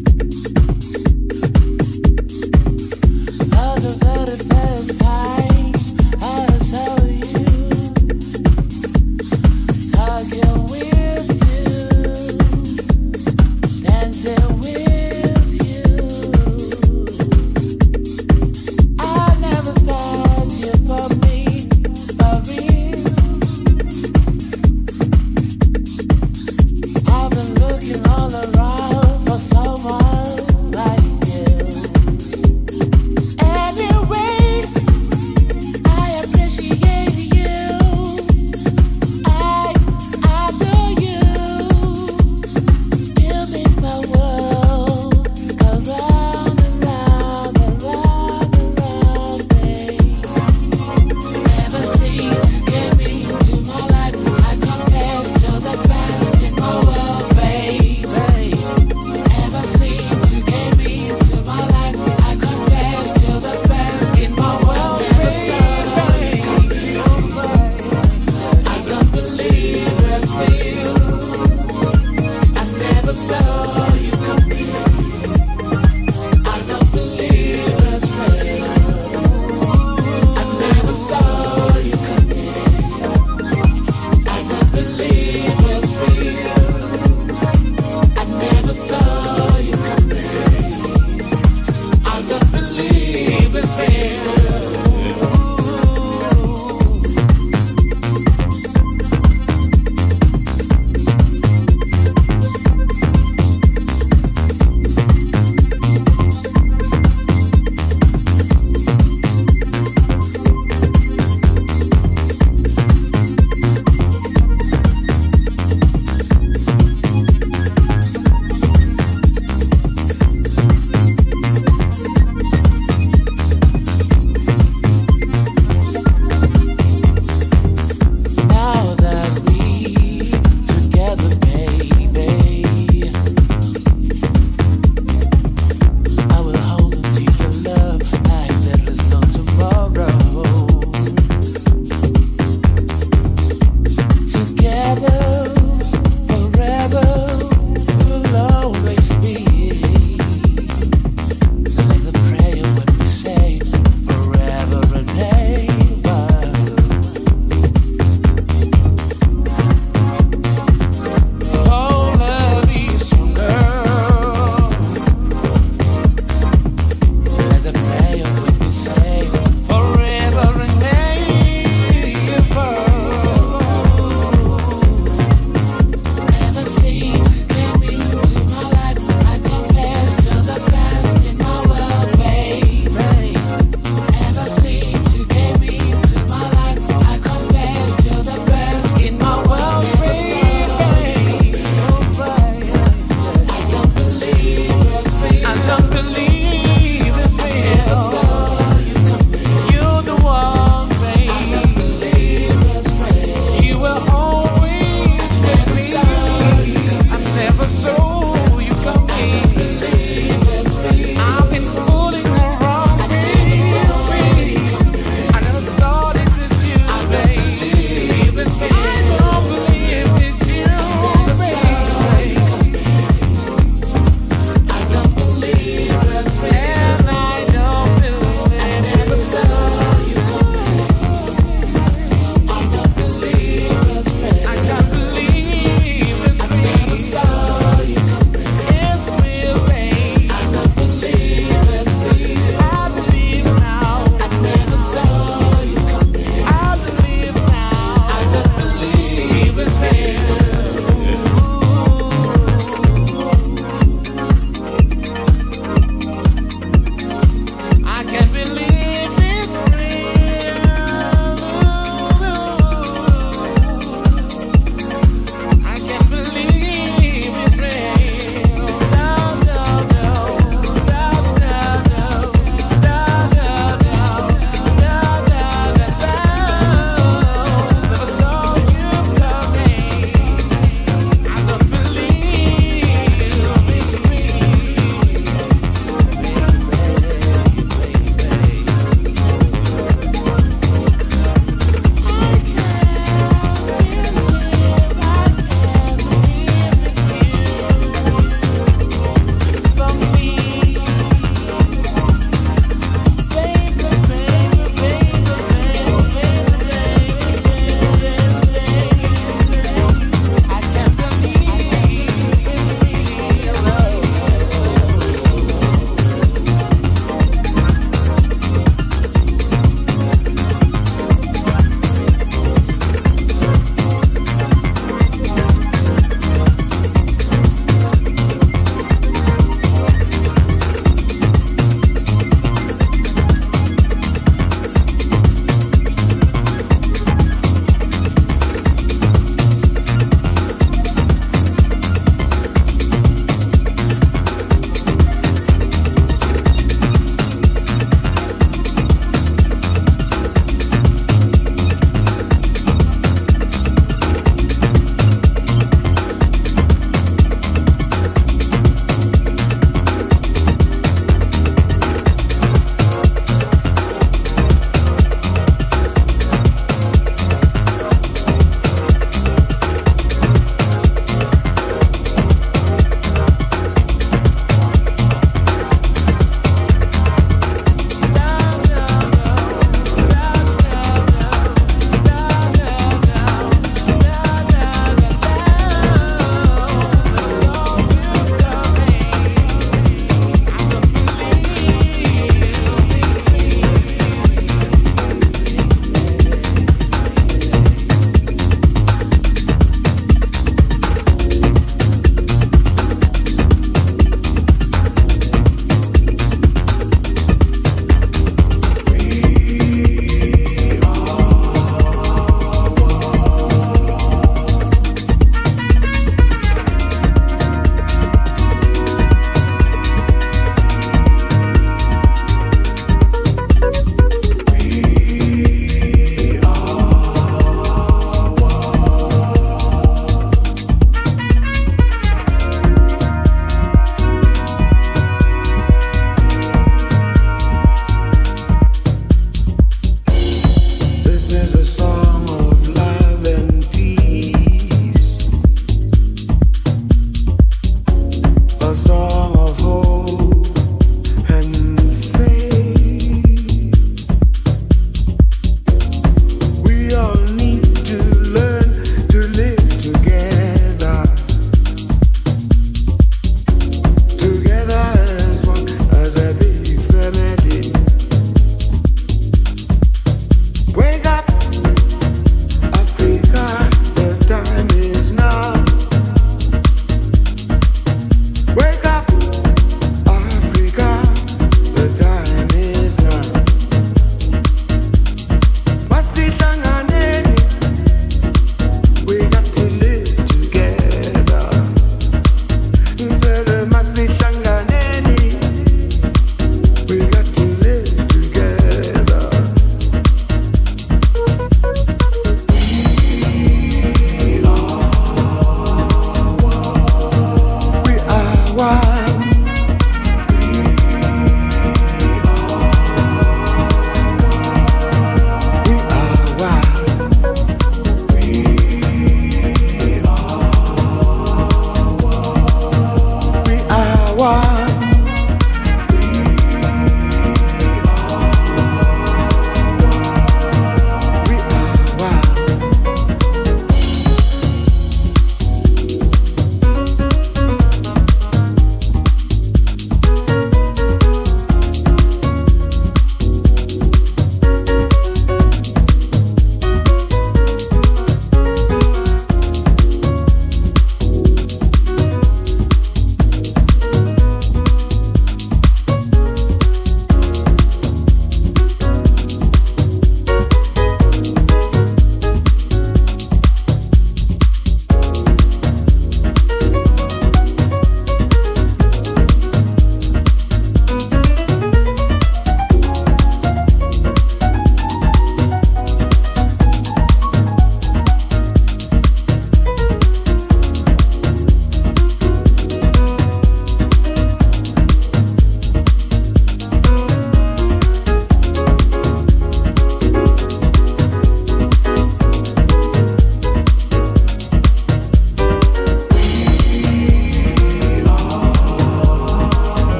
you